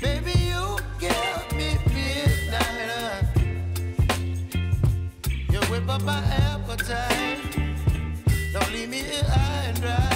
Baby, you give me. You whip up my appetite. Don't leave me here high and dry.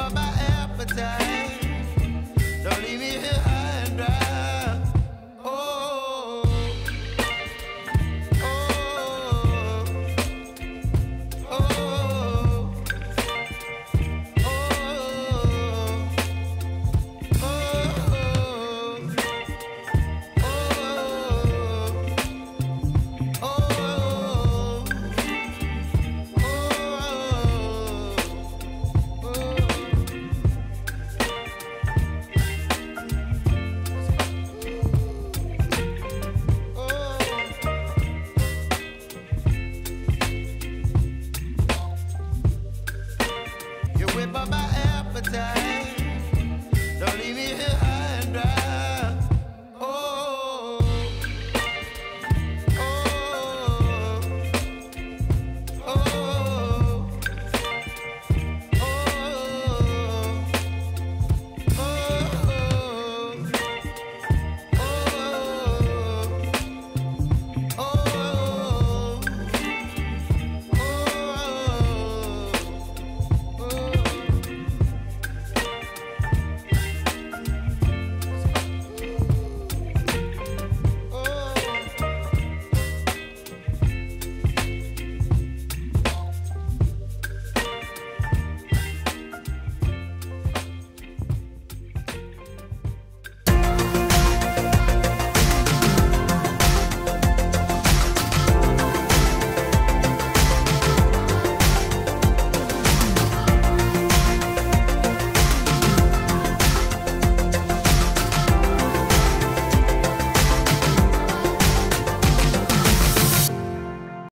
up my appetite. yeah.